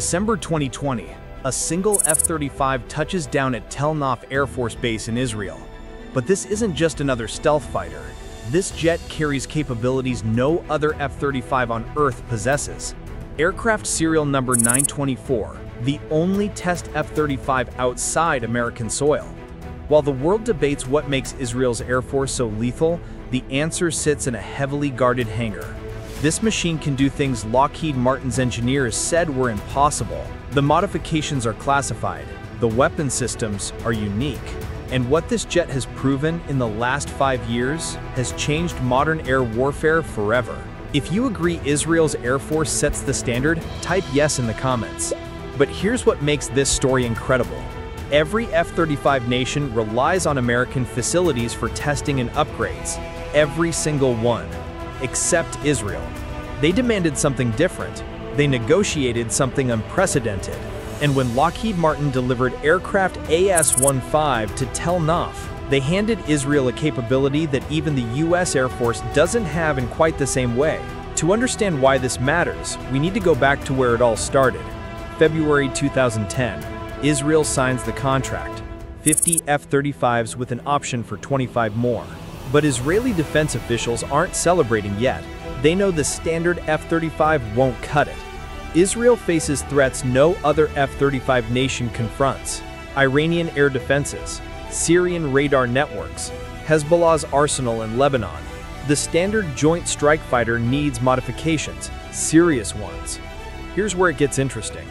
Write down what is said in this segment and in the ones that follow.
December 2020, a single F-35 touches down at Tel Nof Air Force Base in Israel. But this isn't just another stealth fighter. This jet carries capabilities no other F-35 on Earth possesses. Aircraft serial number 924, the only test F-35 outside American soil. While the world debates what makes Israel's Air Force so lethal, the answer sits in a heavily guarded hangar. This machine can do things Lockheed Martin's engineers said were impossible. The modifications are classified, the weapon systems are unique, and what this jet has proven in the last five years has changed modern air warfare forever. If you agree Israel's Air Force sets the standard, type yes in the comments. But here's what makes this story incredible. Every F-35 nation relies on American facilities for testing and upgrades. Every single one except Israel. They demanded something different. They negotiated something unprecedented. And when Lockheed Martin delivered aircraft AS-15 to Tel Nof, they handed Israel a capability that even the US Air Force doesn't have in quite the same way. To understand why this matters, we need to go back to where it all started. February 2010, Israel signs the contract, 50 F-35s with an option for 25 more. But Israeli defense officials aren't celebrating yet. They know the standard F-35 won't cut it. Israel faces threats no other F-35 nation confronts. Iranian air defenses, Syrian radar networks, Hezbollah's arsenal in Lebanon. The standard Joint Strike Fighter needs modifications, serious ones. Here's where it gets interesting.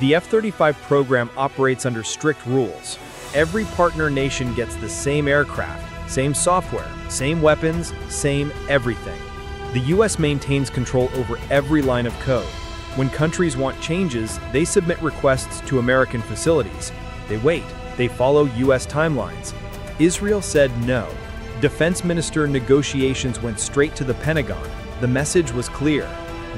The F-35 program operates under strict rules. Every partner nation gets the same aircraft, same software, same weapons, same everything. The US maintains control over every line of code. When countries want changes, they submit requests to American facilities. They wait, they follow US timelines. Israel said no. Defense Minister negotiations went straight to the Pentagon. The message was clear.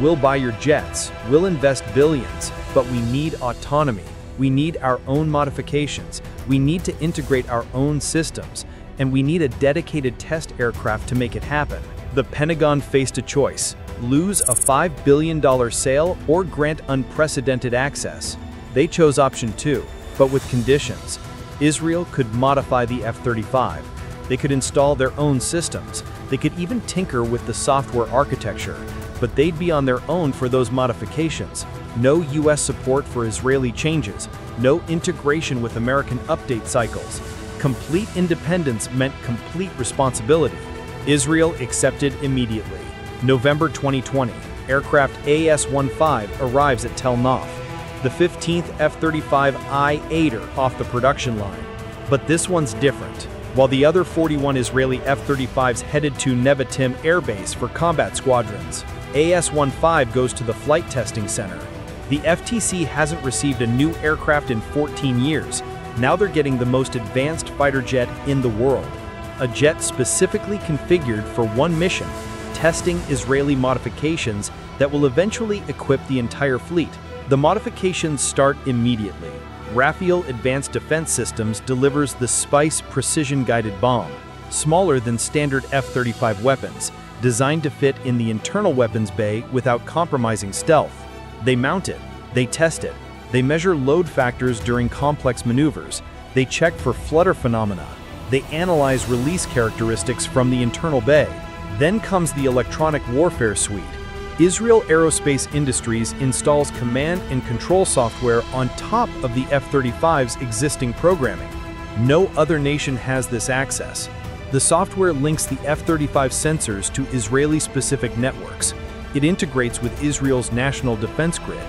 We'll buy your jets, we'll invest billions, but we need autonomy. We need our own modifications. We need to integrate our own systems and we need a dedicated test aircraft to make it happen. The Pentagon faced a choice, lose a $5 billion sale or grant unprecedented access. They chose option two, but with conditions. Israel could modify the F-35. They could install their own systems. They could even tinker with the software architecture, but they'd be on their own for those modifications. No US support for Israeli changes, no integration with American update cycles, Complete independence meant complete responsibility. Israel accepted immediately. November 2020, aircraft AS-15 arrives at Tel Nof, the 15th F-35I Adir off the production line. But this one's different. While the other 41 Israeli F-35s headed to Nevatim Air Base for combat squadrons, AS-15 goes to the Flight Testing Center. The FTC hasn't received a new aircraft in 14 years, now they're getting the most advanced fighter jet in the world, a jet specifically configured for one mission, testing Israeli modifications that will eventually equip the entire fleet. The modifications start immediately. Rafael Advanced Defense Systems delivers the Spice precision-guided bomb, smaller than standard F-35 weapons, designed to fit in the internal weapons bay without compromising stealth. They mount it, they test it, they measure load factors during complex maneuvers. They check for flutter phenomena. They analyze release characteristics from the internal bay. Then comes the electronic warfare suite. Israel Aerospace Industries installs command and control software on top of the F-35's existing programming. No other nation has this access. The software links the F-35 sensors to Israeli-specific networks. It integrates with Israel's national defense grid.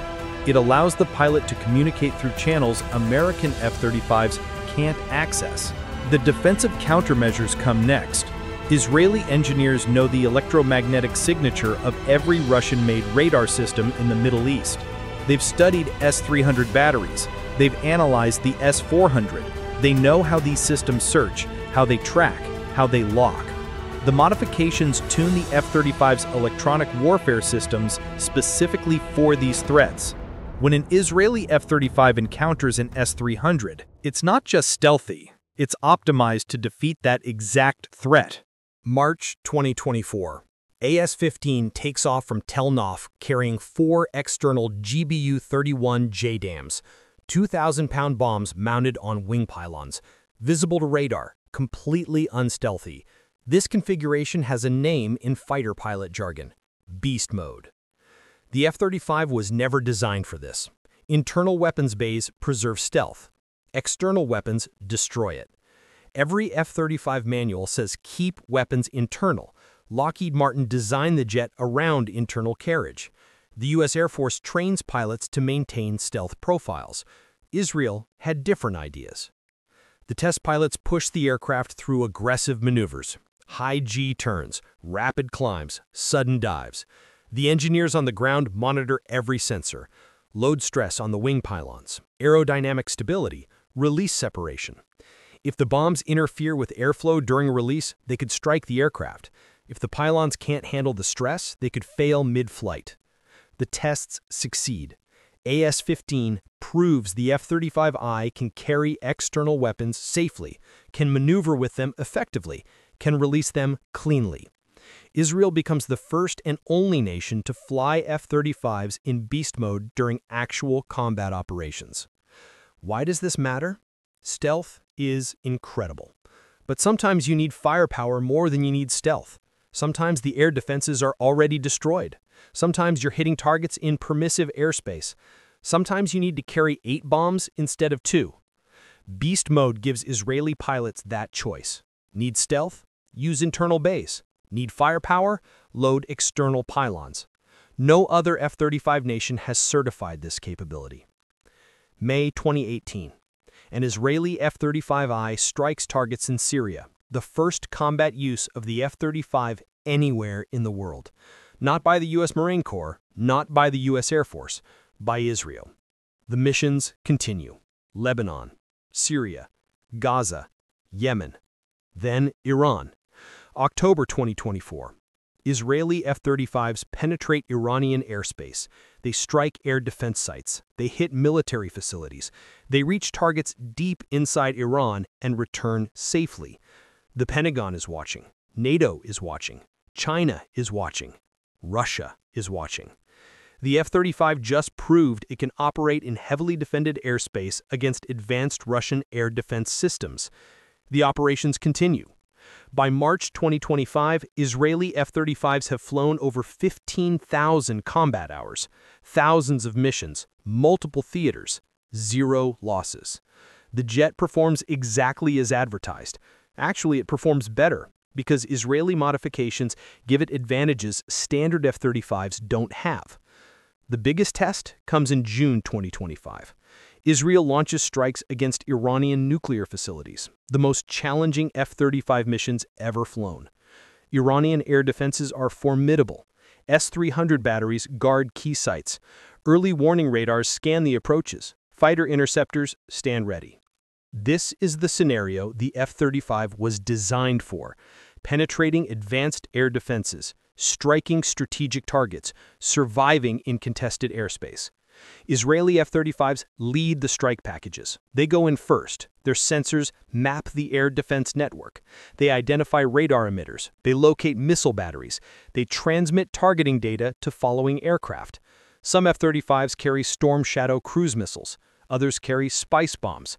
It allows the pilot to communicate through channels American F-35s can't access. The defensive countermeasures come next. Israeli engineers know the electromagnetic signature of every Russian-made radar system in the Middle East. They've studied S-300 batteries. They've analyzed the S-400. They know how these systems search, how they track, how they lock. The modifications tune the F-35's electronic warfare systems specifically for these threats. When an Israeli F-35 encounters an S-300, it's not just stealthy, it's optimized to defeat that exact threat. March 2024. AS-15 takes off from Tel Nof carrying four external GBU-31 JDAMs, 2,000-pound bombs mounted on wing pylons, visible to radar, completely unstealthy. This configuration has a name in fighter pilot jargon, Beast Mode. The F-35 was never designed for this. Internal weapons bays preserve stealth. External weapons destroy it. Every F-35 manual says keep weapons internal. Lockheed Martin designed the jet around internal carriage. The U.S. Air Force trains pilots to maintain stealth profiles. Israel had different ideas. The test pilots pushed the aircraft through aggressive maneuvers, high G turns, rapid climbs, sudden dives. The engineers on the ground monitor every sensor, load stress on the wing pylons, aerodynamic stability, release separation. If the bombs interfere with airflow during release, they could strike the aircraft. If the pylons can't handle the stress, they could fail mid-flight. The tests succeed. AS-15 proves the F-35I can carry external weapons safely, can maneuver with them effectively, can release them cleanly. Israel becomes the first and only nation to fly F-35s in beast mode during actual combat operations. Why does this matter? Stealth is incredible. But sometimes you need firepower more than you need stealth. Sometimes the air defenses are already destroyed. Sometimes you're hitting targets in permissive airspace. Sometimes you need to carry eight bombs instead of two. Beast mode gives Israeli pilots that choice. Need stealth? Use internal bays. Need firepower? Load external pylons. No other F-35 nation has certified this capability. May 2018. An Israeli F-35I strikes targets in Syria, the first combat use of the F-35 anywhere in the world. Not by the U.S. Marine Corps, not by the U.S. Air Force, by Israel. The missions continue. Lebanon, Syria, Gaza, Yemen, then Iran. October 2024. Israeli F-35s penetrate Iranian airspace. They strike air defense sites. They hit military facilities. They reach targets deep inside Iran and return safely. The Pentagon is watching. NATO is watching. China is watching. Russia is watching. The F-35 just proved it can operate in heavily defended airspace against advanced Russian air defense systems. The operations continue. By March 2025, Israeli F-35s have flown over 15,000 combat hours, thousands of missions, multiple theaters, zero losses. The jet performs exactly as advertised. Actually, it performs better because Israeli modifications give it advantages standard F-35s don't have. The biggest test comes in June 2025. Israel launches strikes against Iranian nuclear facilities, the most challenging F-35 missions ever flown. Iranian air defenses are formidable. S-300 batteries guard key sites. Early warning radars scan the approaches. Fighter interceptors stand ready. This is the scenario the F-35 was designed for, penetrating advanced air defenses, striking strategic targets, surviving in contested airspace. Israeli F-35s lead the strike packages. They go in first. Their sensors map the air defense network. They identify radar emitters. They locate missile batteries. They transmit targeting data to following aircraft. Some F-35s carry Storm Shadow cruise missiles. Others carry spice bombs.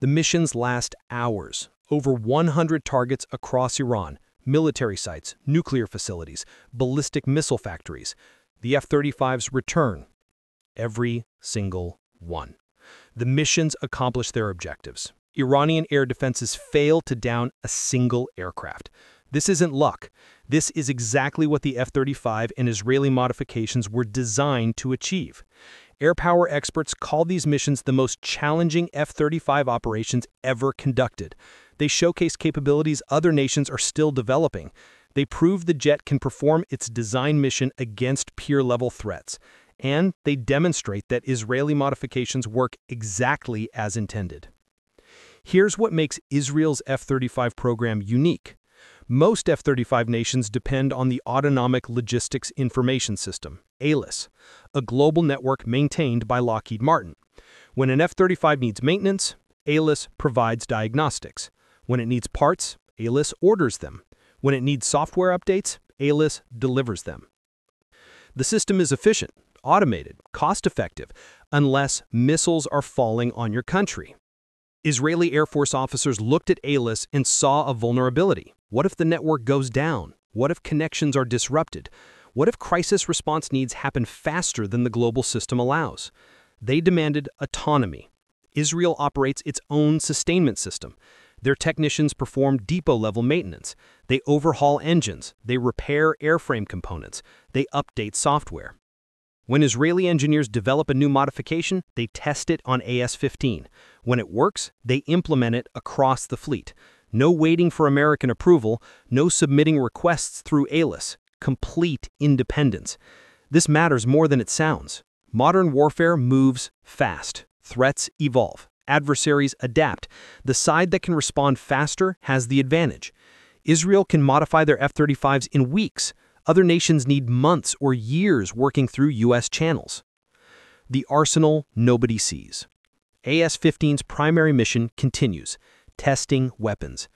The missions last hours. Over 100 targets across Iran, military sites, nuclear facilities, ballistic missile factories. The F-35s return every single one. The missions accomplish their objectives. Iranian air defenses fail to down a single aircraft. This isn't luck. This is exactly what the F-35 and Israeli modifications were designed to achieve. Air power experts call these missions the most challenging F-35 operations ever conducted. They showcase capabilities other nations are still developing. They prove the jet can perform its design mission against peer-level threats and they demonstrate that Israeli modifications work exactly as intended. Here's what makes Israel's F-35 program unique. Most F-35 nations depend on the Autonomic Logistics Information System, ALIS, a global network maintained by Lockheed Martin. When an F-35 needs maintenance, ALIS provides diagnostics. When it needs parts, ALIS orders them. When it needs software updates, ALIS delivers them. The system is efficient, automated, cost-effective, unless missiles are falling on your country. Israeli Air Force officers looked at ALIS and saw a vulnerability. What if the network goes down? What if connections are disrupted? What if crisis response needs happen faster than the global system allows? They demanded autonomy. Israel operates its own sustainment system. Their technicians perform depot-level maintenance. They overhaul engines. They repair airframe components. They update software. When Israeli engineers develop a new modification, they test it on AS-15. When it works, they implement it across the fleet. No waiting for American approval, no submitting requests through ALIS. Complete independence. This matters more than it sounds. Modern warfare moves fast. Threats evolve. Adversaries adapt. The side that can respond faster has the advantage. Israel can modify their F-35s in weeks. Other nations need months or years working through U.S. channels. The arsenal nobody sees. AS-15's primary mission continues, testing weapons.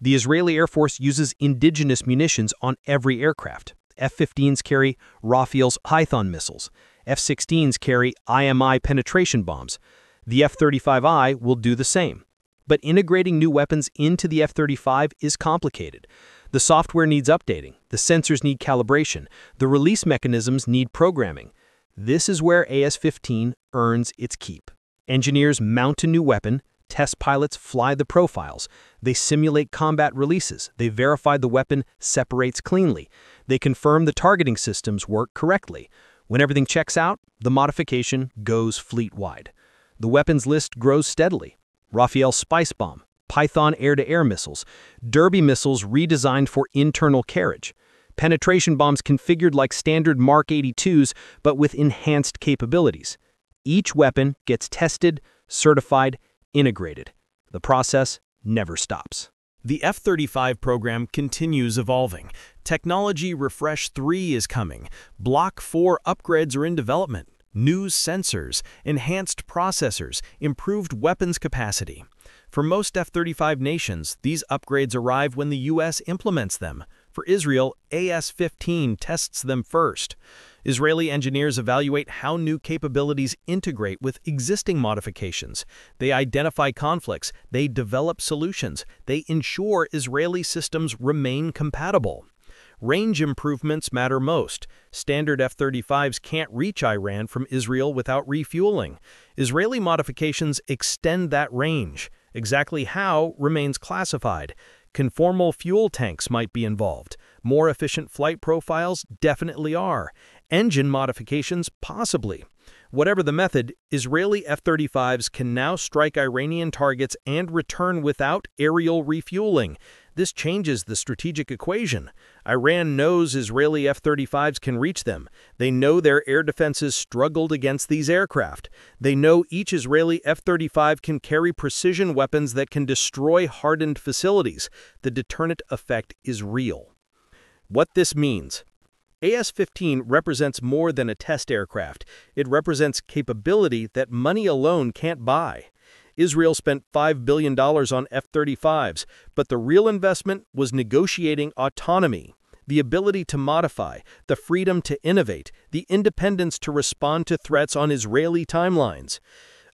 The Israeli Air Force uses indigenous munitions on every aircraft. F-15s carry Rafael's Python missiles. F-16s carry IMI penetration bombs. The F-35I will do the same. But integrating new weapons into the F-35 is complicated. The software needs updating, the sensors need calibration, the release mechanisms need programming. This is where AS-15 earns its keep. Engineers mount a new weapon, test pilots fly the profiles, they simulate combat releases, they verify the weapon separates cleanly, they confirm the targeting systems work correctly. When everything checks out, the modification goes fleet-wide. The weapons list grows steadily. Rafael Spice Bomb, Python air-to-air -air missiles, Derby missiles redesigned for internal carriage, penetration bombs configured like standard Mark 82s but with enhanced capabilities. Each weapon gets tested, certified, integrated. The process never stops. The F-35 program continues evolving. Technology Refresh 3 is coming. Block 4 upgrades are in development. New sensors, enhanced processors, improved weapons capacity. For most F-35 nations, these upgrades arrive when the U.S. implements them. For Israel, AS-15 tests them first. Israeli engineers evaluate how new capabilities integrate with existing modifications. They identify conflicts, they develop solutions, they ensure Israeli systems remain compatible. Range improvements matter most. Standard F-35s can't reach Iran from Israel without refueling. Israeli modifications extend that range. Exactly how remains classified. Conformal fuel tanks might be involved. More efficient flight profiles definitely are. Engine modifications possibly. Whatever the method, Israeli F-35s can now strike Iranian targets and return without aerial refueling. This changes the strategic equation. Iran knows Israeli F-35s can reach them. They know their air defenses struggled against these aircraft. They know each Israeli F-35 can carry precision weapons that can destroy hardened facilities. The deterrent effect is real. What this means AS-15 represents more than a test aircraft. It represents capability that money alone can't buy. Israel spent $5 billion on F-35s, but the real investment was negotiating autonomy, the ability to modify, the freedom to innovate, the independence to respond to threats on Israeli timelines.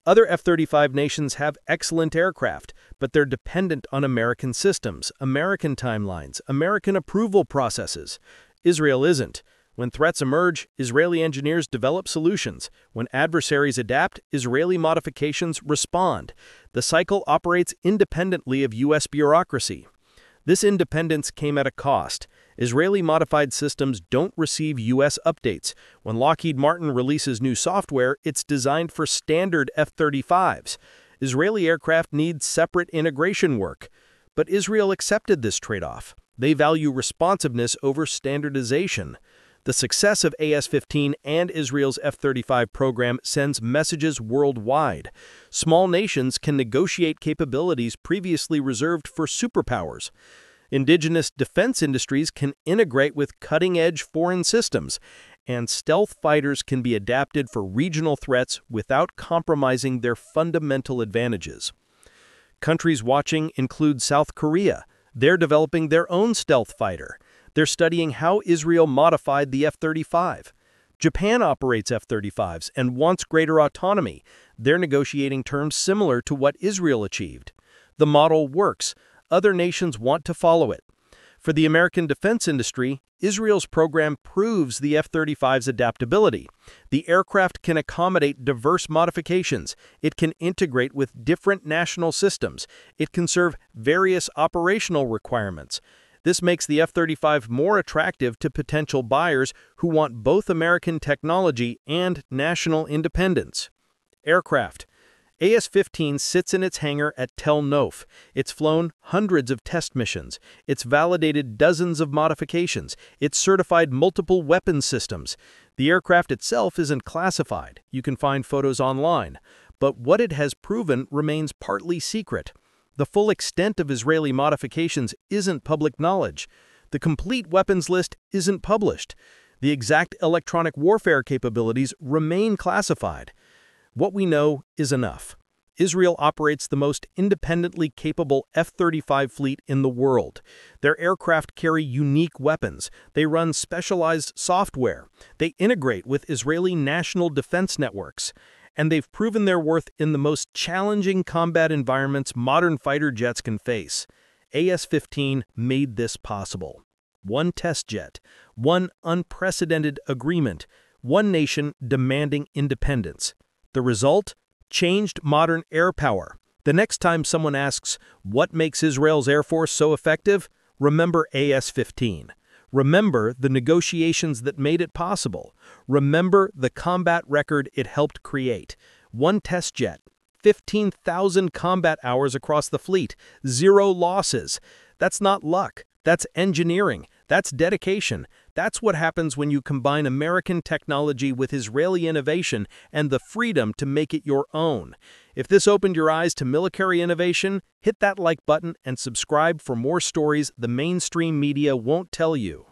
Other F-35 nations have excellent aircraft, but they're dependent on American systems, American timelines, American approval processes. Israel isn't. When threats emerge, Israeli engineers develop solutions. When adversaries adapt, Israeli modifications respond. The cycle operates independently of U.S. bureaucracy. This independence came at a cost. Israeli modified systems don't receive U.S. updates. When Lockheed Martin releases new software, it's designed for standard F-35s. Israeli aircraft need separate integration work. But Israel accepted this trade-off. They value responsiveness over standardization. The success of AS-15 and Israel's F-35 program sends messages worldwide. Small nations can negotiate capabilities previously reserved for superpowers. Indigenous defense industries can integrate with cutting-edge foreign systems, and stealth fighters can be adapted for regional threats without compromising their fundamental advantages. Countries watching include South Korea, they're developing their own stealth fighter. They're studying how Israel modified the F-35. Japan operates F-35s and wants greater autonomy. They're negotiating terms similar to what Israel achieved. The model works. Other nations want to follow it. For the American defense industry, Israel's program proves the F-35's adaptability. The aircraft can accommodate diverse modifications. It can integrate with different national systems. It can serve various operational requirements. This makes the F-35 more attractive to potential buyers who want both American technology and national independence. Aircraft AS-15 sits in its hangar at Tel Nof. It's flown hundreds of test missions. It's validated dozens of modifications. It's certified multiple weapon systems. The aircraft itself isn't classified. You can find photos online. But what it has proven remains partly secret. The full extent of Israeli modifications isn't public knowledge. The complete weapons list isn't published. The exact electronic warfare capabilities remain classified. What we know is enough. Israel operates the most independently capable F-35 fleet in the world. Their aircraft carry unique weapons. They run specialized software. They integrate with Israeli national defense networks and they've proven their worth in the most challenging combat environments modern fighter jets can face. AS-15 made this possible. One test jet, one unprecedented agreement, one nation demanding independence. The result? Changed modern air power. The next time someone asks, what makes Israel's Air Force so effective? Remember AS-15. Remember the negotiations that made it possible. Remember the combat record it helped create. One test jet, 15,000 combat hours across the fleet, zero losses. That's not luck. That's engineering. That's dedication. That's what happens when you combine American technology with Israeli innovation and the freedom to make it your own. If this opened your eyes to military innovation, hit that like button and subscribe for more stories the mainstream media won't tell you.